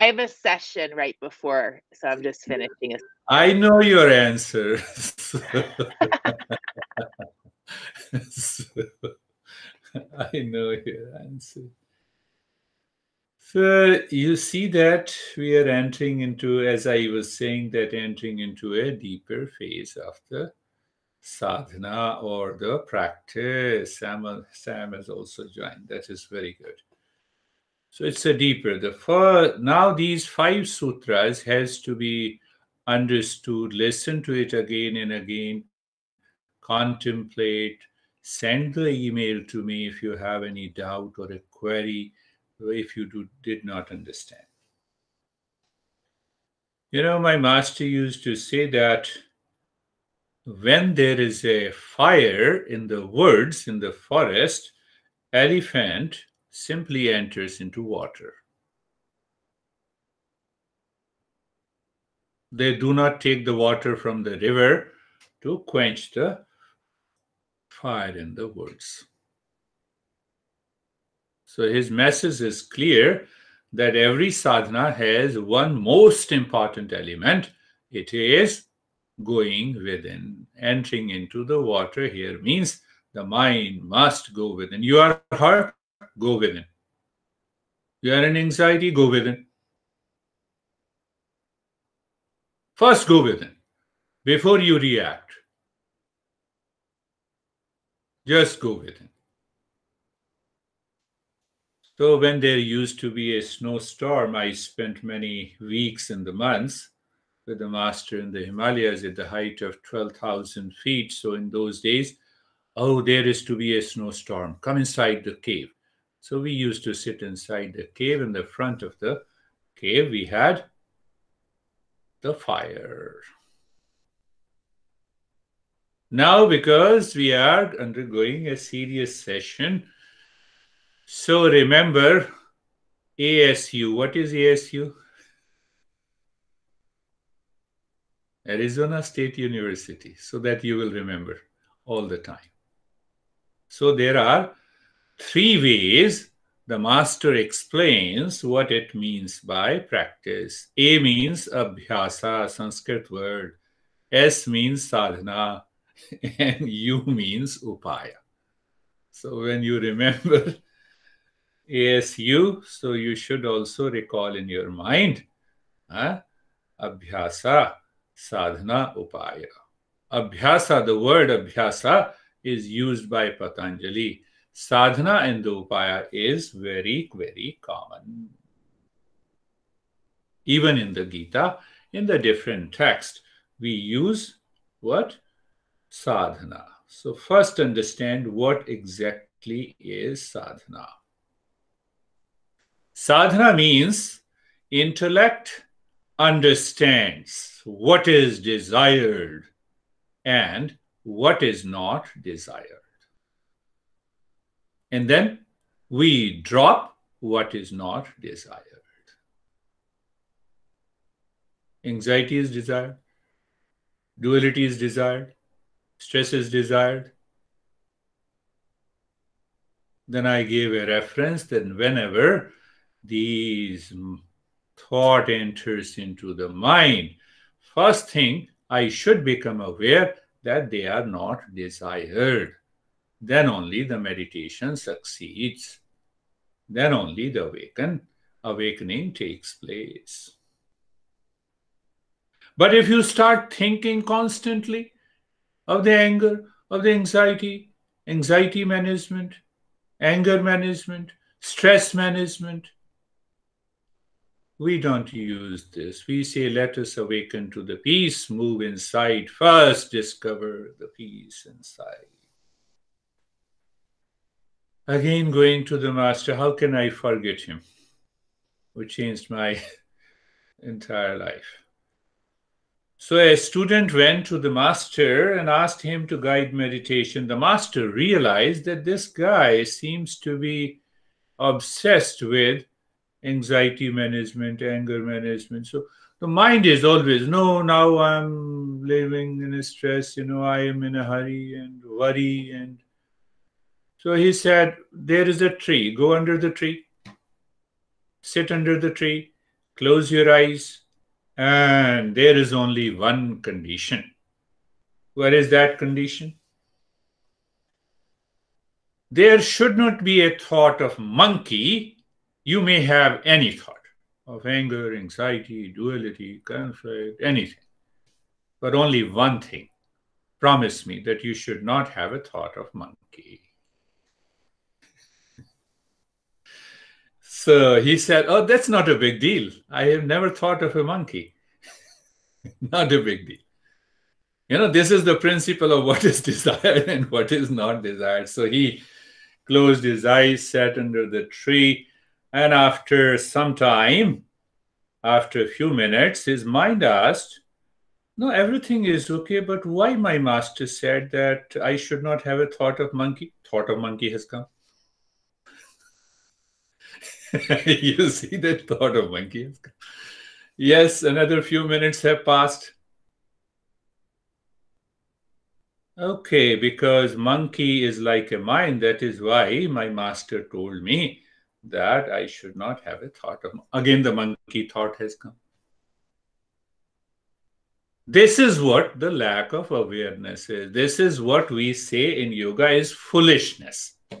I have a session right before, so I'm just finishing. A- I know your answer. I know your answer. So you see that we are entering into, as I was saying, that entering into a deeper phase of the sadhana or the practice. Sam, Sam has also joined. That is very good. So it's a deeper. The first, now these five sutras has to be understood. Listen to it again and again. Contemplate. Send the email to me if you have any doubt or a query if you do, did not understand. You know, my master used to say that when there is a fire in the woods, in the forest, elephant simply enters into water. They do not take the water from the river to quench the fire in the woods. So his message is clear that every sadhana has one most important element. It is going within. Entering into the water here means the mind must go within. You are hurt, go within. You are in anxiety, go within. First, go within before you react. Just go within. So when there used to be a snowstorm, I spent many weeks in the months with the master in the Himalayas at the height of 12,000 feet. So in those days, oh, there is to be a snowstorm. Come inside the cave. So we used to sit inside the cave. In the front of the cave, we had the fire. Now, because we are undergoing a serious session, so remember ASU. What is ASU? Arizona State University, so that you will remember all the time. So there are three ways the master explains what it means by practice. A means abhyasa, Sanskrit word. S means sadhana, and U means upaya. So when you remember ASU, so you should also recall in your mind huh? Abhyasa, Sadhana, Upaya. Abhyasa, the word Abhyasa is used by Patanjali. Sadhana and the Upaya is very, very common. Even in the Gita, in the different text, we use what? Sadhana. So first understand what exactly is sadhana. Sadhana means intellect understands what is desired and what is not desired. And then we drop what is not desired. Anxiety is desired, duality is desired, stress is desired. Then I gave a reference that whenever these thought enters into the mind, first thing I should become aware that they are not desired. Then only the meditation succeeds. Then only the awaken, awakening takes place. But if you start thinking constantly of the anger, of the anxiety, anxiety management, anger management, stress management, we don't use this. We say, let us awaken to the peace, move inside. First, discover the peace inside. Again, going to the master, how can I forget him? Who changed my entire life. So, a student went to the master and asked him to guide meditation. The master realized that this guy seems to be obsessed with anxiety management, anger management. So the mind is always, no, now I'm living in a stress, you know, I am in a hurry and worry. And so he said, There is a tree, go under the tree, sit under the tree, close your eyes, and there is only one condition. What is that condition? There should not be a thought of monkey. You may have any thought of anger, anxiety, duality, conflict, anything. But only one thing. Promise me that you should not have a thought of monkey. So he said, Oh, that's not a big deal. I have never thought of a monkey. not a big deal. You know, this is the principle of what is desired and what is not desired. So he closed his eyes, sat under the tree, and after some time, after a few minutes, his mind asked, No, everything is okay, but why my master said that I should not have a thought of monkey? Thought of monkey has come. you see that thought of monkey. Yes, another few minutes have passed. Okay, because monkey is like a mind, that is why my master told me that I should not have a thought of. Again, the monkey thought has come. This is what the lack of awareness is. This is what we say in yoga is foolishness.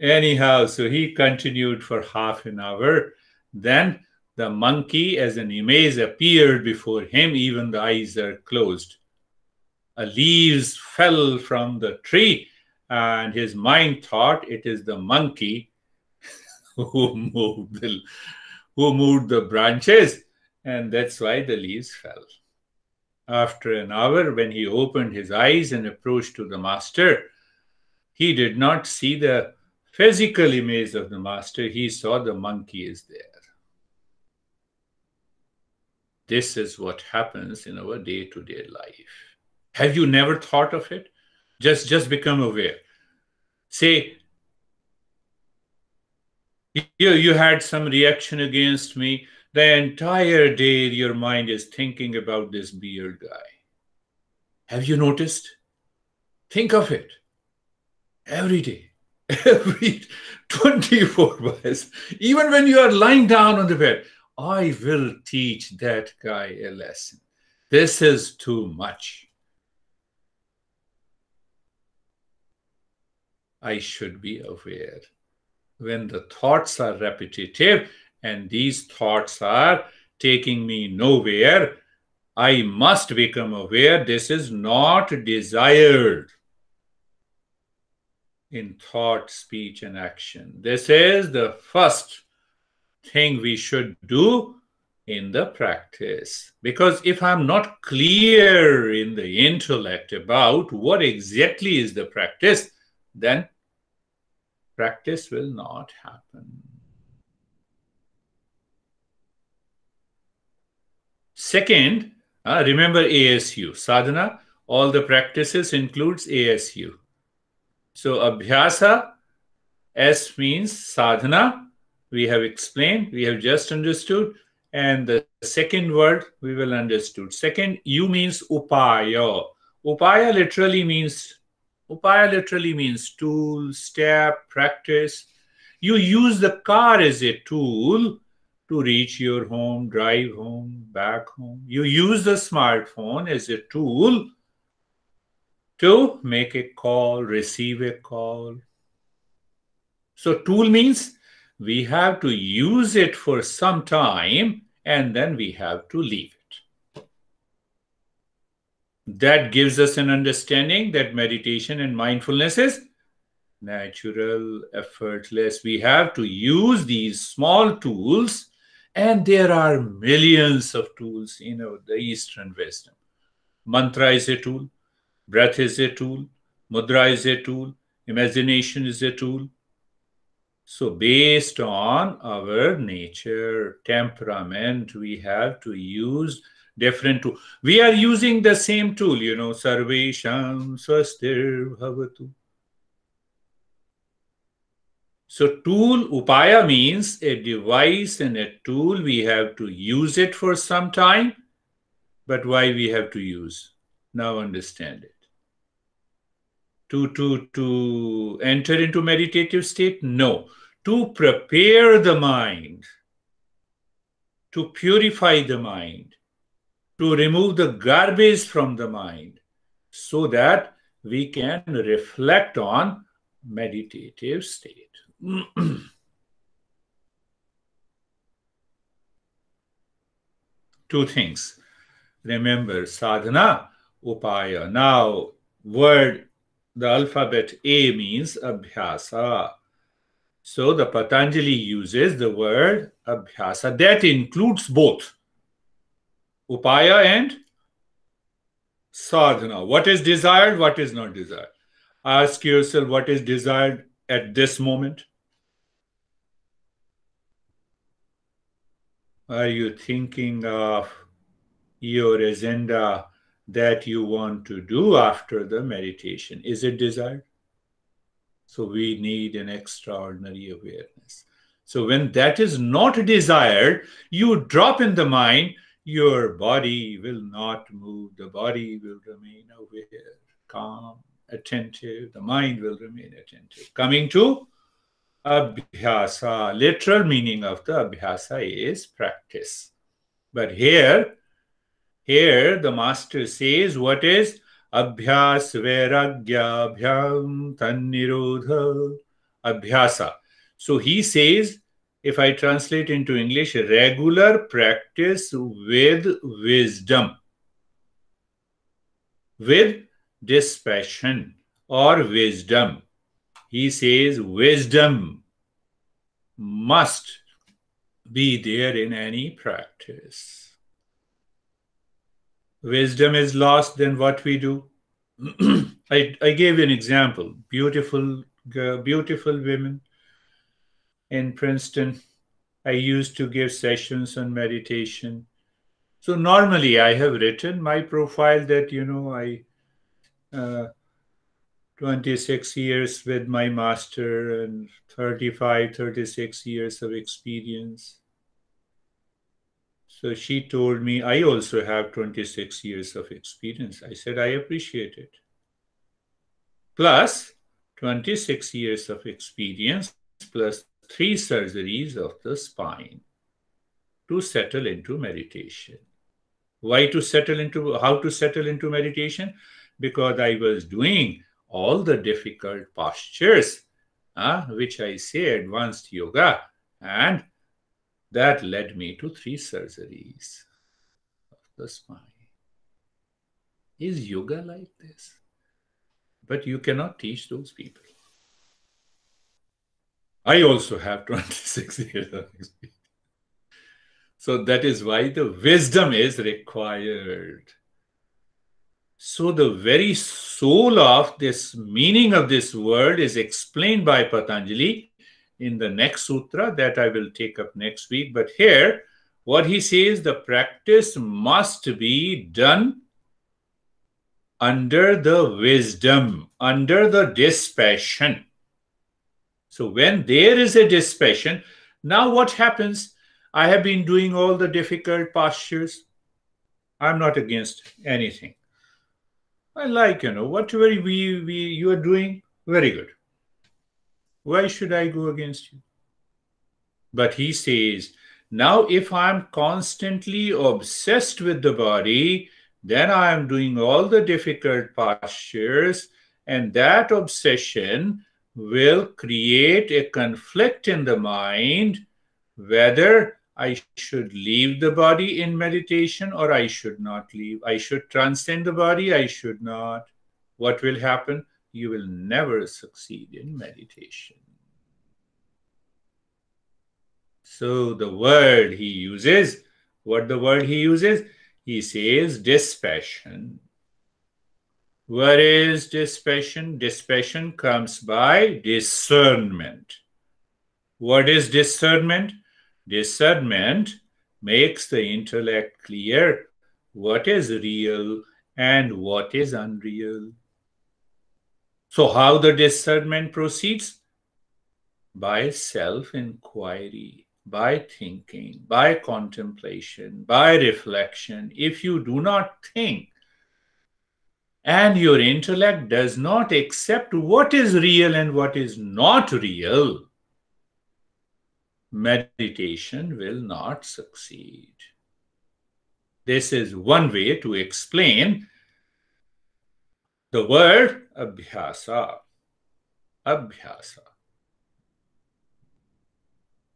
Anyhow, so he continued for half an hour. Then the monkey, as an image, appeared before him, even the eyes are closed. A leaves fell from the tree and his mind thought it is the monkey who moved the, who moved the branches and that's why the leaves fell after an hour when he opened his eyes and approached to the master he did not see the physical image of the master he saw the monkey is there. This is what happens in our day-to-day life. Have you never thought of it? Just just become aware. Say you you had some reaction against me. The entire day your mind is thinking about this beard guy. Have you noticed? Think of it every day every 24 hours. Even when you are lying down on the bed i will teach that guy a lesson. This is too much. I should be aware. When the thoughts are repetitive and these thoughts are taking me nowhere, I must become aware this is not desired in thought, speech, and action. This is the first thing we should do in the practice. Because if I'm not clear in the intellect about what exactly is the practice, then practice will not happen. Second, uh, remember ASU. Sadhana, all the practices includes ASU. So Abhyasa, S means sadhana. We have explained, we have just understood. And the second word we will understood. Second, U means upaya. Upaya literally means Upaya literally means tool, step, practice. You use the car as a tool to reach your home, drive home, back home. You use the smartphone as a tool to make a call, receive a call. So, tool means we have to use it for some time and then we have to leave it that gives us an understanding that meditation and mindfulness is natural, effortless. We have to use these small tools, and there are millions of tools in the Eastern wisdom. Mantra is a tool, breath is a tool, mudra is a tool, imagination is a tool. So, based on our nature, temperament, we have to use different tool. We are using the same tool, you know, Sarvesham Swastir Bhavatu. So tool, upaya means a device and a tool. We have to use it for some time. But why we have to use? Now understand it. To, to, to enter into meditative state? No. to prepare the mind, to purify the mind, to remove the garbage from the mind, so that we can reflect on meditative state. Two things. Remember sadhana, upaya. Now, word, the alphabet A means abhyasa. So the Patanjali uses the word abhyasa. That includes both upaya and sadhana. What is desired, what is not desired. Ask yourself what is desired at this moment. Are you thinking of your agenda that you want to do after the meditation? Is it desired? So we need an extraordinary awareness. So when that is not desired, you drop in the mind, your body will not move. The body will remain aware, calm, attentive. The mind will remain attentive. Coming to abhyasa, literal meaning of the abhyasa is practice. But here, here the master says what is abhyas vairagya abhyam tannirodha abhyasa. So he says, if I translate into English, regular practice with wisdom, with dispassion or wisdom. He says wisdom must be there in any practice. Wisdom is lost, then what we do? I, I gave an example. Beautiful, beautiful women in Princeton. I used to give sessions on meditation. So normally I have written my profile that, you know, I uh, 26 years with my master and 35, 36 years of experience. So she told me, I also have 26 years of experience. I said, I appreciate it. Plus 26 years of experience, plus three surgeries of the spine to settle into meditation. Why to settle into, how to settle into meditation? Because I was doing all the difficult postures, uh, which I say advanced yoga, and that led me to three surgeries of the spine. Is yoga like this? But you cannot teach those people. I also have 26 years of experience. So that is why the wisdom is required. So the very soul of this meaning of this word is explained by Patanjali in the next sutra that I will take up next week. But here, what he says, the practice must be done under the wisdom, under the dispassion. So when there is a dispassion, now what happens? I have been doing all the difficult postures. I'm not against anything. I like, you know, whatever we, we you are doing, very good. Why should I go against you? But he says, now if I'm constantly obsessed with the body, then I am doing all the difficult postures, and that obsession will create a conflict in the mind whether I should leave the body in meditation or I should not leave. I should transcend the body, I should not. What will happen? You will never succeed in meditation. So the word he uses, what the word he uses? He says dispassion. What is dispassion? Dispassion comes by discernment. What is discernment? Discernment makes the intellect clear what is real and what is unreal. So, how the discernment proceeds? By self inquiry, by thinking, by contemplation, by reflection. If you do not think, and your intellect does not accept what is real and what is not real, meditation will not succeed. This is one way to explain the word abhyasa. Abhyasa.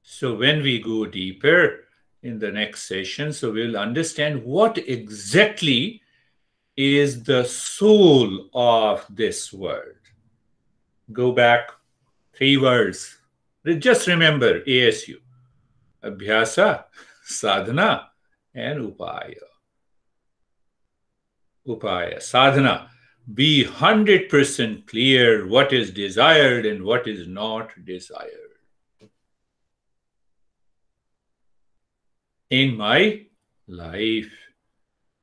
So when we go deeper in the next session, so we'll understand what exactly is the soul of this word. Go back three words. Just remember ASU, Abhyasa, Sadhana, and Upaya. Upaya, Sadhana. Be 100% clear what is desired and what is not desired. In my life,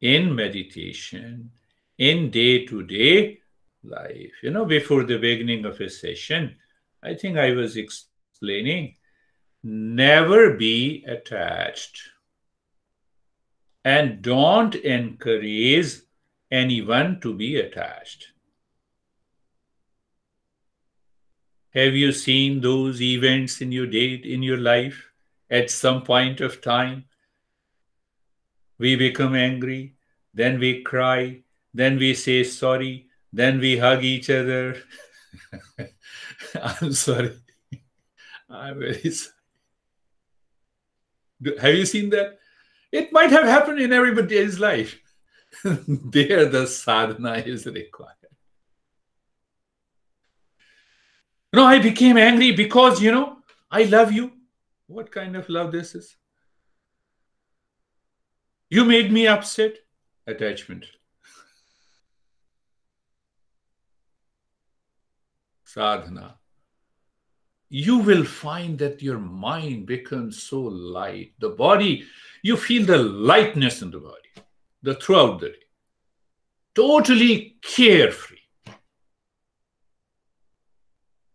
in meditation, in day to day life. You know, before the beginning of a session, I think I was explaining never be attached and don't encourage anyone to be attached. Have you seen those events in your day, in your life at some point of time? We become angry, then we cry, then we say sorry, then we hug each other. I'm sorry. I'm very sorry. Have you seen that? It might have happened in everybody's life. there, the sadhana is required. No, I became angry because, you know, I love you. What kind of love this is? You made me upset. Attachment. Sadhana. You will find that your mind becomes so light. The body, you feel the lightness in the body the throughout the day. Totally carefree.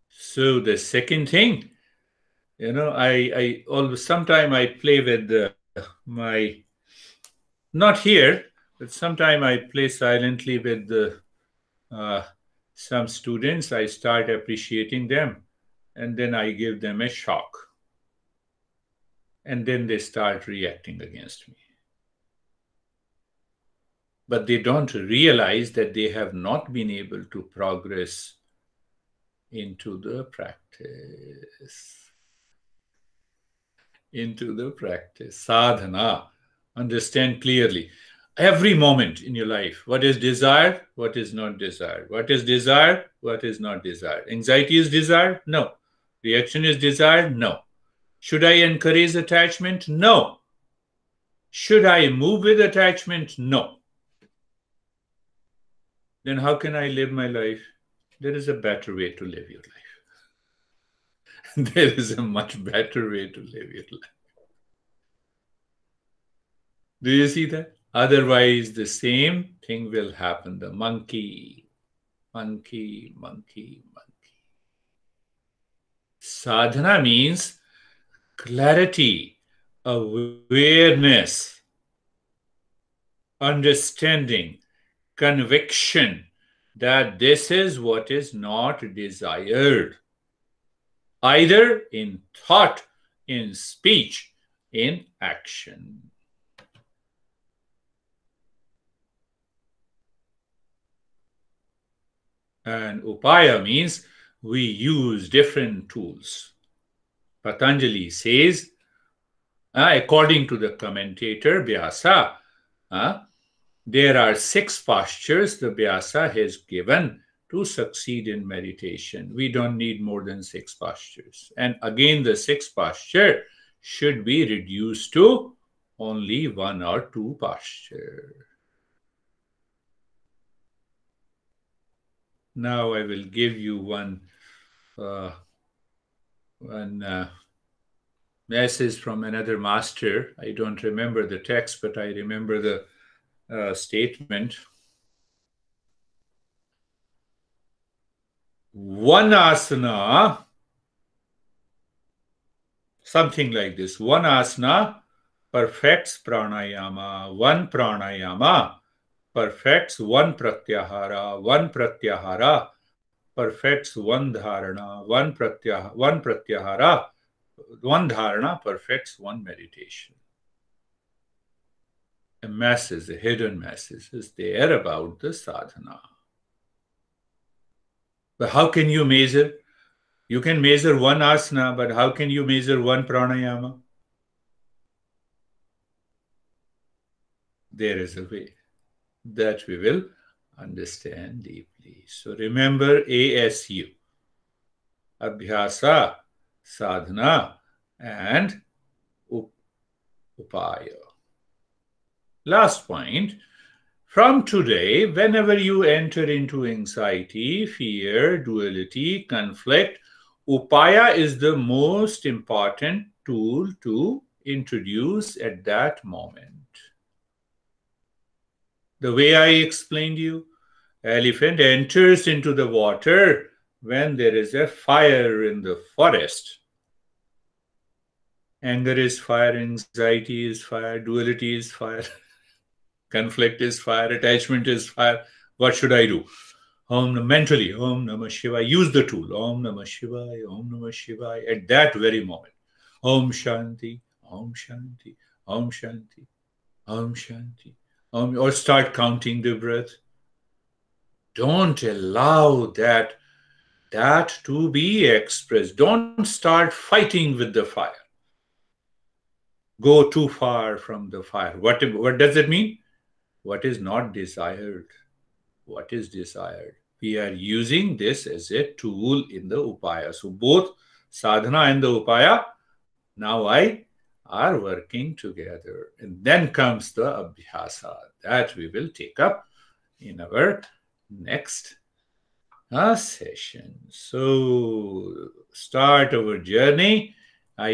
So the second thing, you know, I I always sometime I play with the, my not here, but sometime I play silently with the uh, some students. I start appreciating them, and then I give them a shock, and then they start reacting against me but they don't realize that they have not been able to progress into the practice. Into the practice. Sadhana. Understand clearly. Every moment in your life, what is desired, what is not desired. What is desired, what is not desired. Anxiety is desired? No. Reaction is desired? No. Should I encourage attachment? No. Should I move with attachment? No then how can I live my life? There is a better way to live your life. there is a much better way to live your life. Do you see that? Otherwise, the same thing will happen. The monkey, monkey, monkey, monkey. Sadhana means clarity, awareness, understanding, conviction that this is what is not desired, either in thought, in speech, in action. And upaya means we use different tools. Patanjali says, uh, according to the commentator Vyasa, uh, there are six postures the Vyasa has given to succeed in meditation. We don't need more than six postures. And again, the six posture should be reduced to only one or two posture. Now I will give you one, uh, one uh, message from another master. I don't remember the text, but I remember the uh, statement. One asana, something like this. One asana perfects pranayama. One pranayama perfects one pratyahara. One pratyahara perfects one dharana. One, pratyah- one pratyahara one dharana perfects one meditation. A message, a hidden message is there about the sadhana. But how can you measure? You can measure one asana, but how can you measure one pranayama? There is a way that we will understand deeply. So remember ASU Abhyasa, Sadhana, and Upaya. Last point from today, whenever you enter into anxiety, fear, duality, conflict, Upaya is the most important tool to introduce at that moment. The way I explained you, elephant enters into the water when there is a fire in the forest. Anger is fire, anxiety is fire, duality is fire, conflict is fire, attachment is fire. What should I do? Om mentally, Om Namah Shivaya. Use the tool. Om Namah Shivaya, Om Namah Shivaya. At that very moment, Om Shanti, Om Shanti, Om Shanti, Om Shanti, Om. Or start counting the breath. Don't allow that that to be expressed. Don't start fighting with the fire. Go too far from the fire. What, what does it mean? What is not desired? What is desired? We are using this as a tool in the upaya. So both sadhana and the upaya, now I are working together. And then comes the abhyasa that we will take up in our next a session. So start our journey. Are